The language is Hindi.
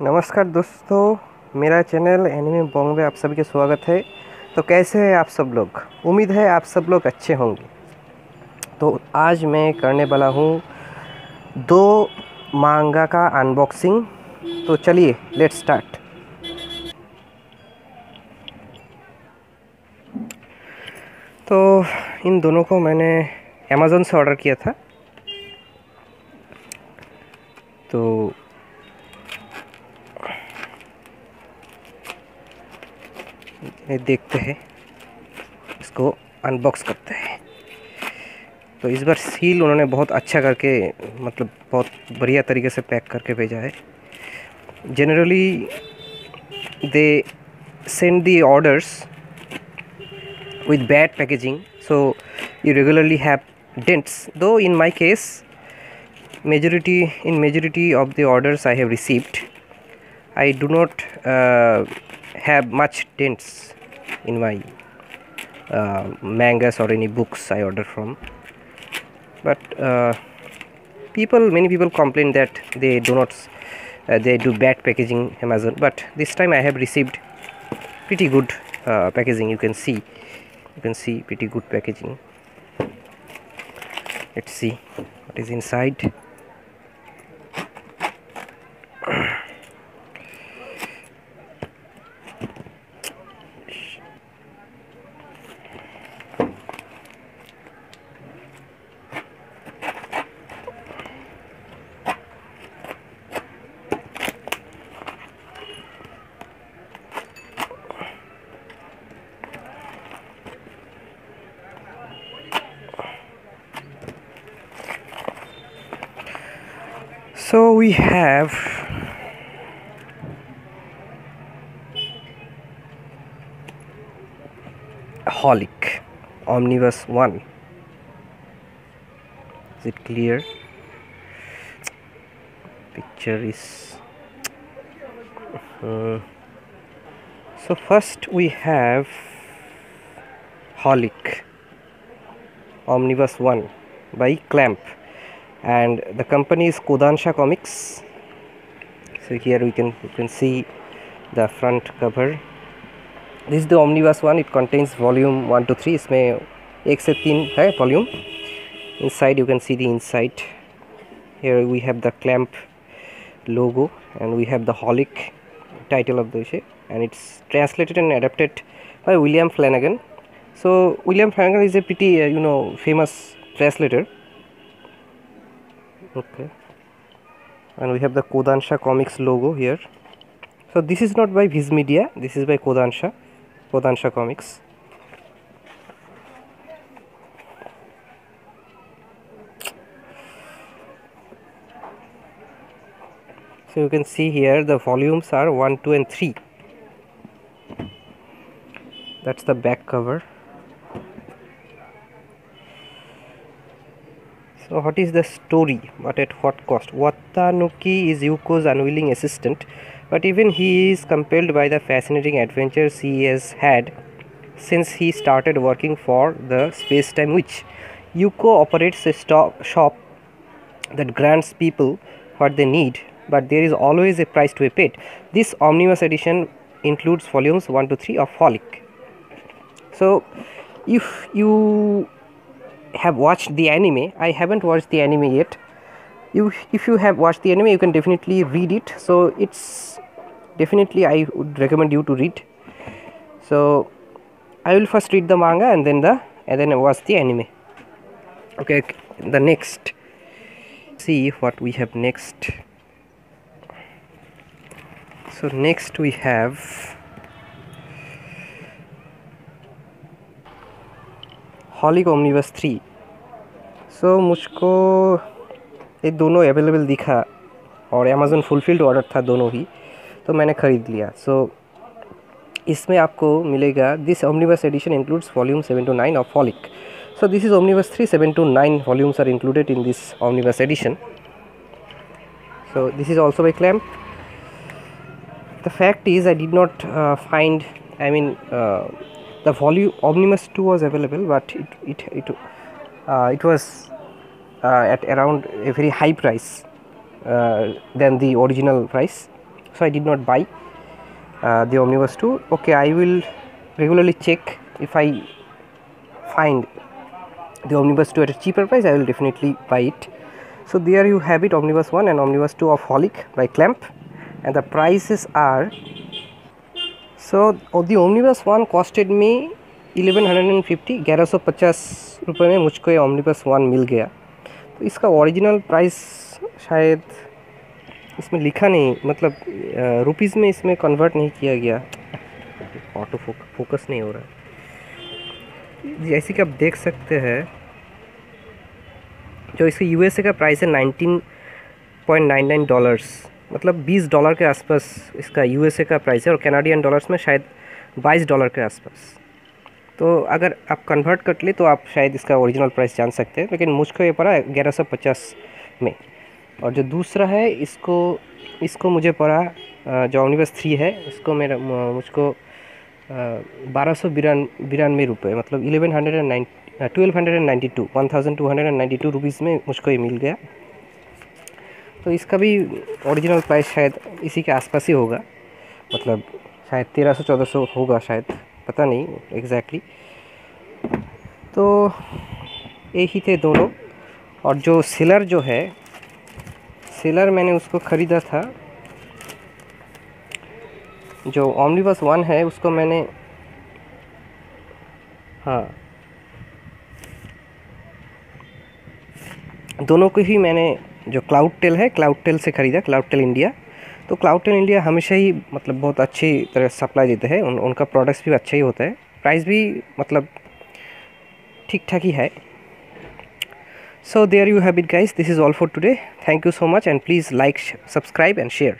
नमस्कार दोस्तों, मेरा चैनल एनिमे बॉम्बे आप सभी के स्वागत है। तो कैसे हैं आप सब लोग? उम्मीद है आप सब लोग अच्छे होंगे। तो आज मैं करने वाला हूँ दो मांगा का अनबॉक्सिंग तो चलिए लेट स्टार्ट तो इन दोनों को मैंने अमेज़ोन से ऑर्डर किया था। तो ये देखते हैं। इसको अनबॉक्स करते हैं। तो इस बार सील उन्होंने बहुत अच्छा करके मतलब बहुत बढ़िया तरीके से पैक करके भेजा है। Generally they send the orders with bad packaging so you regularly have dents though in my case majority in majority of the orders I have received I do not have much dents in my uh, mangas or any books i order from. But uh, people many people complain that they do not uh, they do bad packaging amazon. But this time i have received pretty good uh, packaging. You can see you can see pretty good packaging. Let's see what is inside so we have holic omnibus 1 is it clear? Picture is uh, so first we have holic omnibus 1 by clamp and the company is Kodansha Comics. So here we can you can see the front cover. This is the omnibus one. It contains volume one to three. इसमें एक से तीन है volume. Inside you can see the inside. Here we have the clamp logo and we have the holic title of the issue and it's translated and adapted by William Flanagan. So William Flanagan is a pretty uh, you know famous translator okay. And we have the Kodansha comics logo here. So this is not by Viz Media this is by Kodansha Kodansha comics. So you can see here the volumes are 1 2 and 3 that's the back cover So what is the story? But at what cost? Watanuki is Yuko's unwilling assistant, but even he is compelled by the fascinating adventures he has had since he started working for the Space-Time Witch. Yuko operates a shop that grants people what they need, but there is always a price to be paid. This omnibus edition includes volumes 1 to 3 of Holic. So if you have watched the anime. I haven't watched the anime yet. You if you have watched the anime you can definitely read it. So it's definitely i would recommend you to read. So i will first read the manga and then the and then watch the anime. Okay the next. See what we have next. So next we have Holic omnibus three so मुझको ये दोनों अवेलेबल दिखा और अमेजोन फुलफिल्ड ऑर्डर था दोनों ही तो मैंने ख़रीद लिया। सो so, इसमें आपको मिलेगा this omnibus edition includes volume seven to nine of Holic so this is omnibus three seven to nine volumes are included in this omnibus edition so this is also by CLAMP the fact is I did not find I mean the volume omnibus 2 was available but it it it, uh, it was uh, at around a very high price uh, than the original price. So I did not buy uh, the Omnibus 2 okay I will regularly check if I find the Omnibus 2 at a cheaper price I will definitely buy it. So there you have it Omnibus 1 and Omnibus 2 of Holic by Clamp. And the prices are so the Omnibus 1 costed me 1150 ग्यारह सौ पचास रुपये में मुझको ये ओमनीबस वन मिल गया। तो इसका ओरिजिनल प्राइस शायद इसमें लिखा नहीं मतलब रुपीज़ में इसमें कन्वर्ट नहीं किया गया। ऑटो फोक, फोकस नहीं हो रहा। जैसे कि आप देख सकते हैं जो इसका यूएसए का प्राइस है nineteen point nine nine dollars मतलब बीस डॉलर के आसपास इसका यूएसए का प्राइस है और कैनाडियन डॉलर्स में शायद बाईस डॉलर के आसपास। तो अगर आप कन्वर्ट कर ले तो आप शायद इसका ओरिजिनल प्राइस जान सकते हैं, लेकिन मुझको ये पड़ा ग्यारह सौ पचास में। और जो दूसरा है, इसको इसको मुझे पड़ा जो ऑनिबस थ्री है इसको मेरा मुझको बारह सौ बिरान, बिरानवे रुपये मतलब eleven hundred and nine twelve hundred and ninety two, one thousand two hundred and ninety two rupees में मुझको ये मिल गया। तो इसका भी ओरिजिनल प्राइस शायद इसी के आसपास ही होगा। मतलब शायद तेरह सौ, चौदह सौ होगा शायद, पता नहीं एग्जैक्टली तो यही थे दोनों। और जो सेलर जो है सेलर मैंने उसको ख़रीदा था। जो ओमनीबस वन है, उसको मैंने हाँ। दोनों को ही मैंने जो क्लाउड टेल है क्लाउड टेल से ख़रीदा क्लाउड टेल इंडिया तो क्लाउड टेल इंडिया हमेशा ही मतलब बहुत अच्छी तरह से सप्लाई देते हैं। उन, उनका प्रोडक्ट्स भी अच्छा ही होता है। प्राइस भी मतलब ठीक ठाक ही है। So there you have it guys this is all for today thank you so much and please like subscribe and share